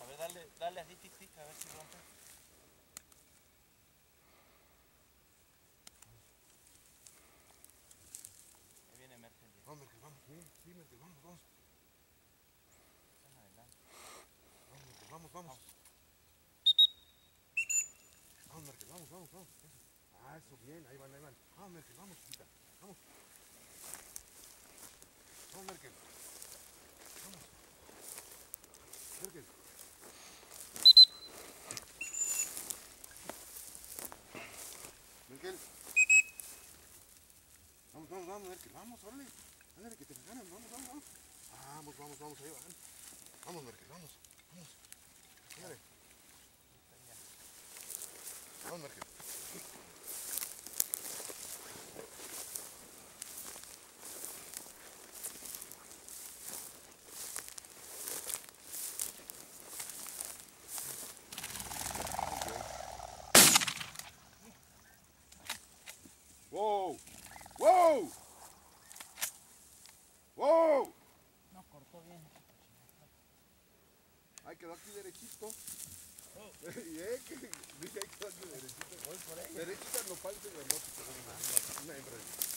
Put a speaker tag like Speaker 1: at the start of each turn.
Speaker 1: A ver, dale, dale así, tic, tic, a ver si rompe. Ahí viene Merkel, ya.
Speaker 2: Vamos, Merkel, vamos. Sí, sí, Merkel, vamos, vamos.
Speaker 1: Están adelante.
Speaker 2: Vamos, Merkel, vamos, vamos. Vamos, Merkel, vamos, vamos, vamos. Eso. Ah, eso, bien, ahí van, ahí van. Vamos, Merkel, vamos, chiquita. Vamos. Vamos, Merkel. Vamos, vamos, vamos, Merkel, vamos, órale. Ándale, que te ganan, vamos, vamos, vamos. Vamos, vamos, vamos, ahí van. Vamos, Merkel, vamos, vamos. Ándale. Vamos, Merkel. ¡Wow! ¡Wow! ¡Wow!
Speaker 1: No cortó bien.
Speaker 2: Ahí quedó aquí derechito. eh, que dije ahí quedó aquí derechito.
Speaker 1: Voy por ella.
Speaker 2: Derechita no grandote, pero una, una hembra.